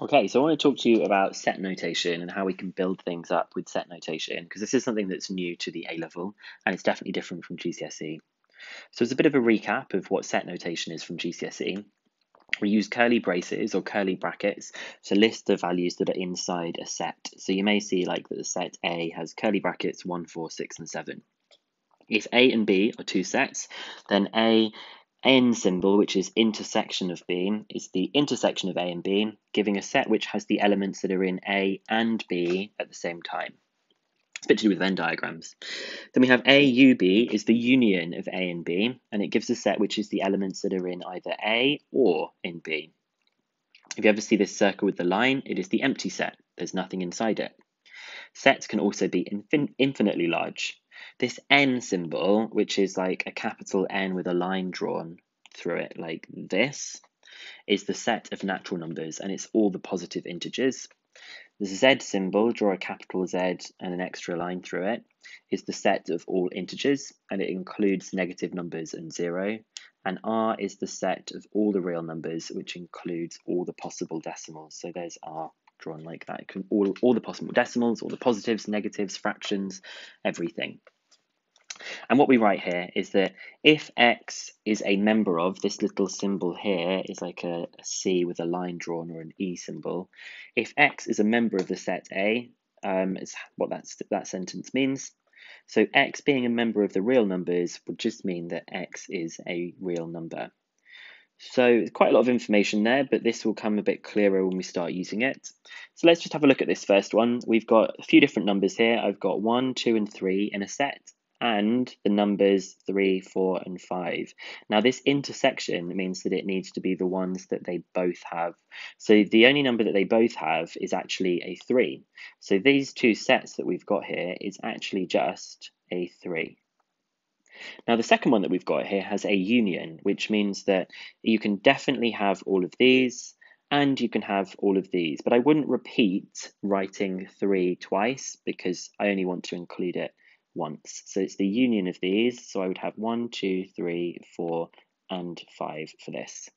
Okay, so I want to talk to you about set notation and how we can build things up with set notation, because this is something that's new to the A level and it's definitely different from GCSE. So as a bit of a recap of what set notation is from GCSE, we use curly braces or curly brackets to list the values that are inside a set. So you may see like that the set A has curly brackets 1, 4, 6, and 7. If A and B are two sets, then A n symbol, which is intersection of B, is the intersection of A and B, giving a set which has the elements that are in A and B at the same time. It's a bit to do with Venn diagrams. Then we have AUB is the union of A and B, and it gives a set which is the elements that are in either A or in B. If you ever see this circle with the line, it is the empty set. There's nothing inside it. Sets can also be infin infinitely large. This N symbol, which is like a capital N with a line drawn through it like this, is the set of natural numbers and it's all the positive integers. The Z symbol, draw a capital Z and an extra line through it, is the set of all integers and it includes negative numbers and zero. And R is the set of all the real numbers, which includes all the possible decimals. So there's R drawn like that. All, all the possible decimals, all the positives, negatives, fractions, everything. And what we write here is that if x is a member of, this little symbol here is like a, a C with a line drawn or an E symbol. If x is a member of the set A, um, is what that's, that sentence means. So x being a member of the real numbers would just mean that x is a real number. So quite a lot of information there, but this will come a bit clearer when we start using it. So let's just have a look at this first one. We've got a few different numbers here. I've got one, two, and three in a set and the numbers 3, 4, and 5. Now, this intersection means that it needs to be the ones that they both have. So the only number that they both have is actually a 3. So these two sets that we've got here is actually just a 3. Now, the second one that we've got here has a union, which means that you can definitely have all of these and you can have all of these. But I wouldn't repeat writing 3 twice because I only want to include it once. So it's the union of these. So I would have one, two, three, four, and five for this.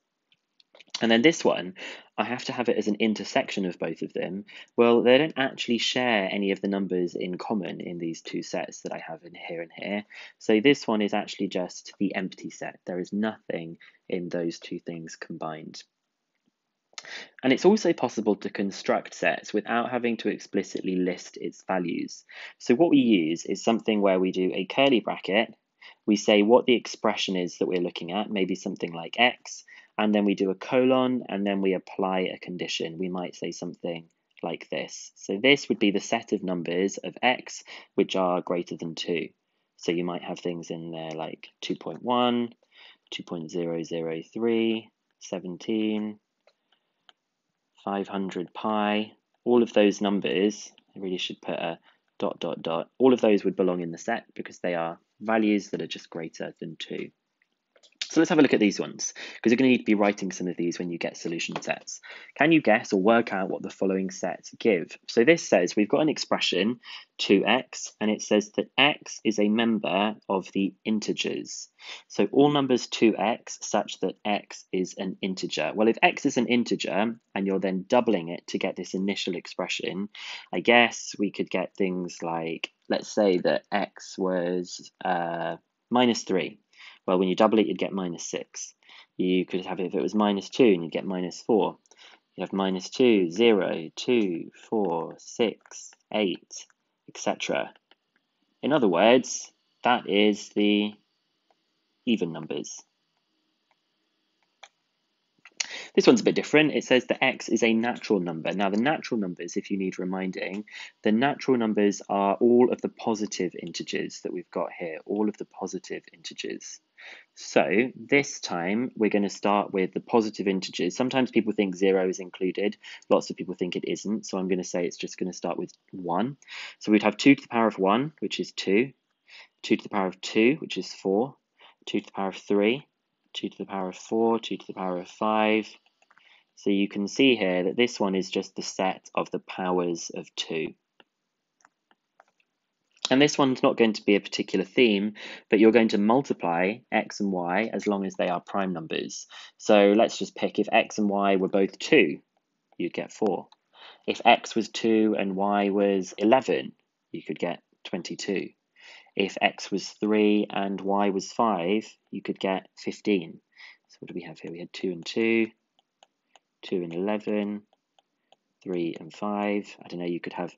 And then this one, I have to have it as an intersection of both of them. Well, they don't actually share any of the numbers in common in these two sets that I have in here and here. So this one is actually just the empty set. There is nothing in those two things combined. And it's also possible to construct sets without having to explicitly list its values. So what we use is something where we do a curly bracket, we say what the expression is that we're looking at, maybe something like x, and then we do a colon, and then we apply a condition. We might say something like this. So this would be the set of numbers of x which are greater than 2. So you might have things in there like 2.1, 2.003, 17, 500 pi, all of those numbers, I really should put a dot, dot, dot, all of those would belong in the set because they are values that are just greater than 2. So let's have a look at these ones, because you're going to need to be writing some of these when you get solution sets. Can you guess or work out what the following sets give? So this says we've got an expression, 2x, and it says that x is a member of the integers. So all numbers 2x such that x is an integer. Well, if x is an integer, and you're then doubling it to get this initial expression, I guess we could get things like, let's say that x was uh, minus 3 well, when you double it, you'd get minus 6. You could have it if it was minus 2, and you'd get minus 4. You have minus 2, 0, 2, 4, 6, 8, etc. In other words, that is the even numbers. This one's a bit different. It says that x is a natural number. Now, the natural numbers, if you need reminding, the natural numbers are all of the positive integers that we've got here, all of the positive integers. So this time we're going to start with the positive integers. Sometimes people think zero is included. Lots of people think it isn't. So I'm going to say it's just going to start with one. So we'd have two to the power of one, which is two, two to the power of two, which is four, two to the power of three, 2 to the power of 4, 2 to the power of 5, so you can see here that this one is just the set of the powers of 2. And this one's not going to be a particular theme, but you're going to multiply x and y as long as they are prime numbers. So let's just pick if x and y were both 2. you'd get 4. If x was 2 and y was 11, you could get 22. If x was 3 and y was 5, you could get 15. So what do we have here? We had 2 and 2, 2 and 11, 3 and 5. I don't know, you could have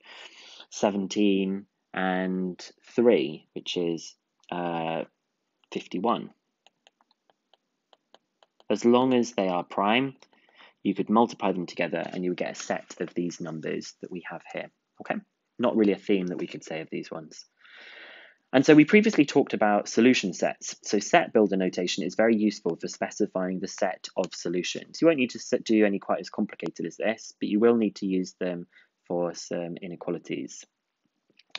17 and 3, which is uh, 51. As long as they are prime, you could multiply them together and you would get a set of these numbers that we have here. Okay, not really a theme that we could say of these ones. And so we previously talked about solution sets. So set builder notation is very useful for specifying the set of solutions. You won't need to do any quite as complicated as this, but you will need to use them for some inequalities.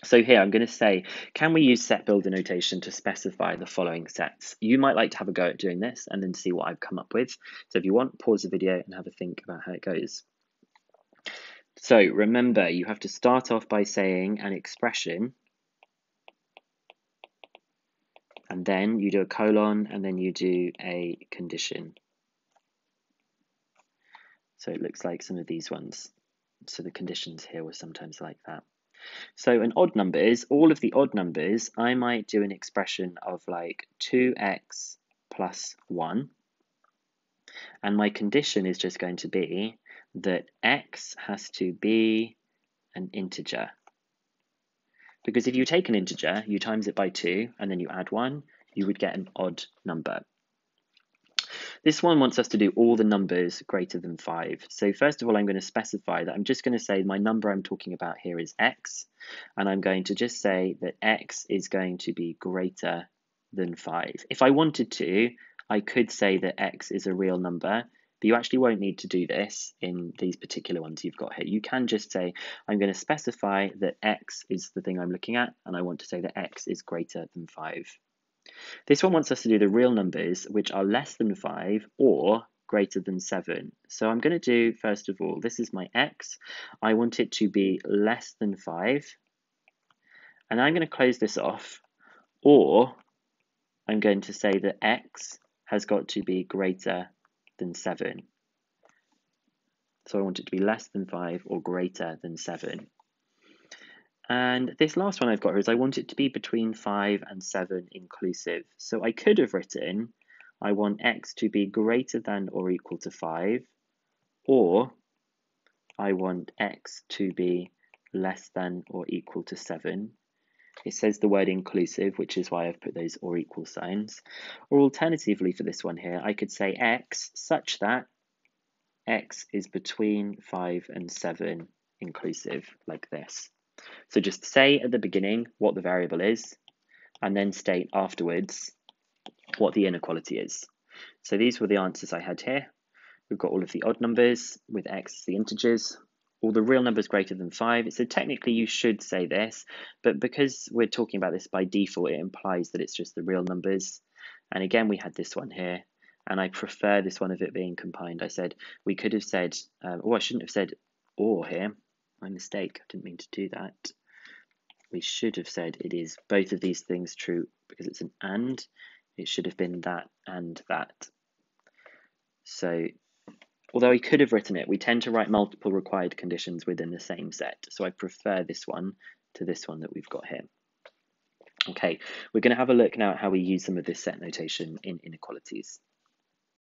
So here I'm going to say, can we use set builder notation to specify the following sets? You might like to have a go at doing this and then see what I've come up with. So if you want, pause the video and have a think about how it goes. So remember, you have to start off by saying an expression and then you do a colon and then you do a condition. So it looks like some of these ones. So the conditions here were sometimes like that. So an odd numbers, all of the odd numbers, I might do an expression of like 2x plus 1. And my condition is just going to be that x has to be an integer. Because if you take an integer, you times it by 2, and then you add 1, you would get an odd number. This one wants us to do all the numbers greater than 5. So first of all, I'm going to specify that I'm just going to say my number I'm talking about here is x, and I'm going to just say that x is going to be greater than 5. If I wanted to, I could say that x is a real number, but you actually won't need to do this in these particular ones you've got here. You can just say, I'm going to specify that x is the thing I'm looking at, and I want to say that x is greater than 5. This one wants us to do the real numbers which are less than 5 or greater than 7. So I'm going to do, first of all, this is my x. I want it to be less than 5. And I'm going to close this off. Or I'm going to say that x has got to be greater than 7. So I want it to be less than 5 or greater than 7. And this last one I've got here is I want it to be between 5 and 7 inclusive. So I could have written, I want x to be greater than or equal to 5, or I want x to be less than or equal to 7. It says the word inclusive, which is why I've put those or equal signs. Or alternatively for this one here, I could say x such that x is between 5 and 7 inclusive, like this. So just say at the beginning what the variable is, and then state afterwards what the inequality is. So these were the answers I had here. We've got all of the odd numbers with x as the integers, all the real numbers greater than 5. So technically you should say this, but because we're talking about this by default, it implies that it's just the real numbers. And again, we had this one here, and I prefer this one of it being combined. I said we could have said, um, oh, I shouldn't have said or here. My mistake, I didn't mean to do that. We should have said it is both of these things true because it's an and. It should have been that and that. So, although I could have written it, we tend to write multiple required conditions within the same set. So I prefer this one to this one that we've got here. Okay, we're going to have a look now at how we use some of this set notation in inequalities.